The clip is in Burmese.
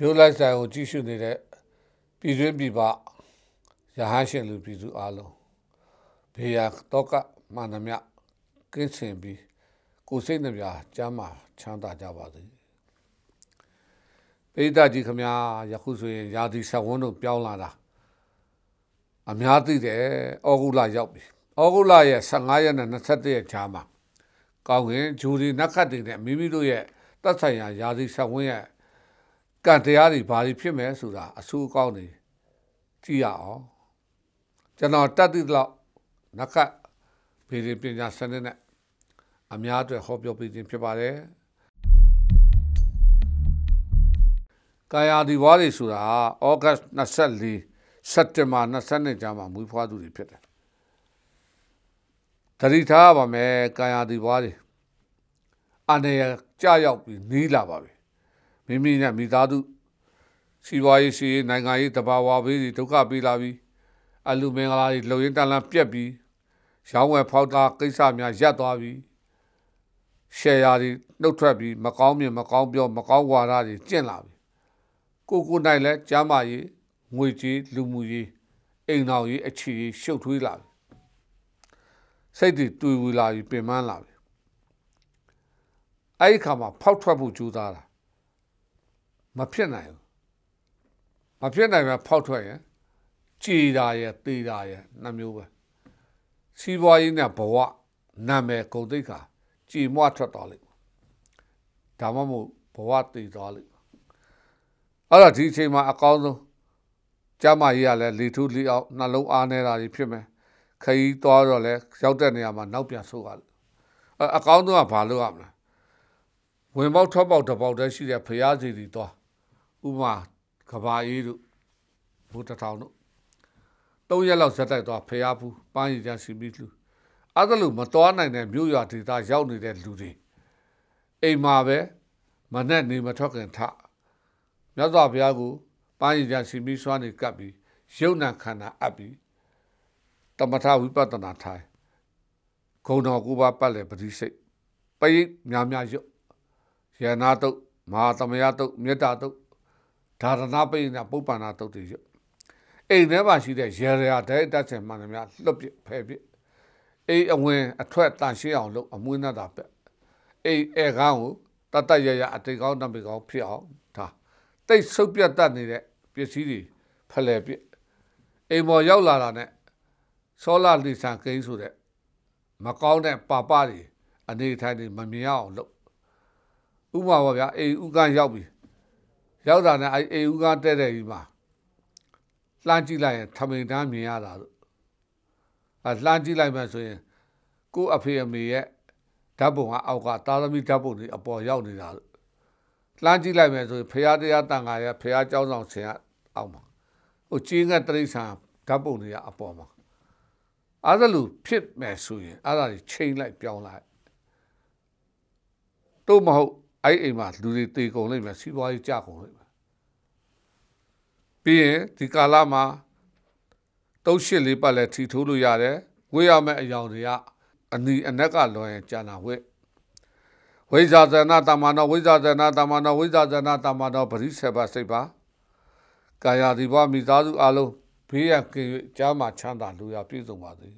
ဖြိုးလိုက်ဆိုင်ကိုကြည့်ရှုနေတဲ့ပြည်တွင်းပြည်ပရဟန်းရှင်လူပြည်သူအားလုံးဘေးရတော့ကမှန်သမျှကင်းစင်ပြီးကိုယ်စိတ်နှပြကျမ်းမာချမ်းသာကြပါစေပိဋကကြီးခမညာယခုဆိုရင်ရာသီဆက်ဝန်းတို့ပြောင်းလာတာအများသိတယ်ဩဂုလရောက်ပြီဩဂုလရဲ့15ရက်နဲ့21ရက်ခြားမှာကောင်းရင်ဂျူရီနက်ခတ်တွေနဲ့မိမိတို့ရဲ့သက်ဆိုင်ရာရာသီဆက်ဝန်းရဲ့ ကံတရားတွေဘာတွေဖြစ်မယ်ဆိုတာအဆူအကောင်းတွေကြည့်ရအောင်ကျွန်တော်တတ်သိတော့နခတ်ဗေဒပညာစနစ်နဲ့အများအတွက်ဟောပြောပေးခြင်းဖြစ်ပါတယ်ကာယာဒီဝါတွေဆိုတာဩဂတ်24စက်တင်ဘာ22ကျမ်းမှာမွေးဖွားသူတွေဖြစ်တယ်တတိထားပါမယ်ကာယာဒီဝါတွေအနေရကြရောက်ပြီးနီးလာပါပြီ မိမိနဲ့မိသားစုစီးပွားရေးစီးရေးနိုင်ငံရေးတဘာဝဘေးတွေဒုက္ခပေးလာပြီးအလူမင်္ဂလာတွေလှုပ်ရင်းတန်လန်းပြက်ပြီးရောင်းဝယ်ဖောက်တာကိစ္စများရပ်သွားပြီးရှယ်ယာတွေနှုတ်ထွက်ပြီးမကောင်းမြင်မကောင်းပြောမကောင်းဝါဒတွေကျင့်လာပြီကိုကိုနိုင်လဲကျမ်းမာရေးငွေကြေးလူမှုရေးအိမ်တော်ရေးအခြေရေးရှုပ်ထွေးလာပြီစိတ်တွေတူဝီလာပြီးပင်ပန်းလာပြီအဲ့ဒီခါမှာဖောက်ထွက်ဖို့ကြိုးစားတာ မဖြစ်နိုင်ဘူးမဖြစ်နိုင်ဘူးဖောက်ထွက်ရင်ကြည်တာရဲ့တေးတာရဲ့နှမျိုးပဲစီးပွားရေးနဲ့ဘဝနာမည်ဂုဏ်သိက္ခာကြည်မွထွက်သွားလိမ့်မယ်ဒါမှမဟုတ်ဘဝတည်သွားလိမ့်မယ်အဲ့တော့ဒီအချိန်မှာအကောင်းဆုံးကျမကြီးကလည်းလေထူးလေအောင်နှလုံးအားနေတာကြီးဖြစ်မယ်ခရီးသွားတော့လဲရောက်တဲ့နေရာမှာနောက်ပြန်ဆုတ်ရအကောင်းဆုံးကဘာလို့ရမလဲဝင်ပေါက်ထွက်ပေါက်တစ်ပေါက်တည်းရှိတဲ့ဖရာစီတီသွား ဥမာကဘာအေးတို့ဘုတထောင်တို့သုံးရက်လောက်ဇက်တိုက်သွားဖရာဘူးပန်းရည်ချစီပြီးလူအဲ့ဒါလို့မတော်နိုင်တဲ့မြို့ရွာဒေသရောက်နေတဲ့လူတွေအိမ်မှာပဲမနဲ့နေမထွက်ခင်ထမြတ်စွာဘုရားကိုပန်းရည်ချစီပြီးစွမ်းနေကပ်ပြီးရုပ်နာခန္ဓာအပ်ပြီးတမထဝိပဿနာထိုင်ဂုံတော်ကိုပါပတ်လေပတိစိတ်ပိများများရုပ်ယနာတုတ်မဟာသမယတုတ်မေတ္တာတုတ် ဒါရဏပိဏပုပ္ပန္နာတုတ်တွေရုပ်အိမ်ထဲမှာရှိတဲ့ရေရာဒိုက်တက်ချင်မှန်များလွတ်ပြဖယ်ပြအိမ်အဝင်အထွက်တန်ရှင်းအောင်လုပ်အမွှေးနဲ့တာပဲအိမ်အဲကောင်းကိုတတ်တရရအတိတ်ကောင်းတပိကောင်းဖြစ်အောင်ဒါတိတ်ဆုပ်ပြတ်တတ်နေတဲ့ပစ္စည်းတွေဖလှယ်ပြအိမ်ပေါ်ရောက်လာတာနဲ့စောလာလိဆန်ကိန်းဆိုတဲ့မကောင်းတဲ့ပါပတွေအနေထိုင်တွေမမြင်အောင်လုပ်ဥပမာပါဗျာအိမ်ဥကန်းရောက်ပြီ ရောက်တာနဲ့အိမ်ဥကန်းတဲ့တဲ့ကြီးမှာလှမ်းကြည့်လိုက်ရင်ထမိန်တန်းမြင်ရတာလို့အဲလှမ်းကြည့်လိုက်မှဆိုရင်ကို့အဖေအမေရဲ့ဓာတ်ပုံကအောက်ကသားသမီးဓာတ်ပုံတွေအပေါ်ရောက်နေတာလို့လှမ်းကြည့်လိုက်မယ်ဆိုရင်ဖရာတရားတန်ခါရဲ့ဖရာเจ้าဆောင်ဆင်ကအောက်မှာဟိုကြီးငတ်တရိษံဓာတ်ပုံတွေကအပေါ်မှာအဲ့ဒါလို့ဖြစ်မယ်ဆိုရင်အဲ့ဒါကြီးချိန်လိုက်ပြောင်းလိုက်တို့မဟုတ် အဲ့အိမ်မှာလူတွေတေကုန်လိမ့်မယ်စီးပွားရေးကြကုန်လိမ့်မယ်ပြီးရင်ဒီကာလမှာတုတ်ရှစ်လေးပတ်လည်းထီထိုးလို့ရတယ်ဝေးရမယ့်အယောင်တွေကအနီအနက်ကလွန်ရင်ကျန်တာဝဲဝိဇာဇနာတမနောဝိဇာဇနာတမနောဝိဇာဇနာတမနောပရိစေဘစိတ်ပါကာယဒီဘမိသားစုအလုံးဘေးရန်ကင်းကြားမှာချမ်းသာလူရပြည့်စုံပါစေ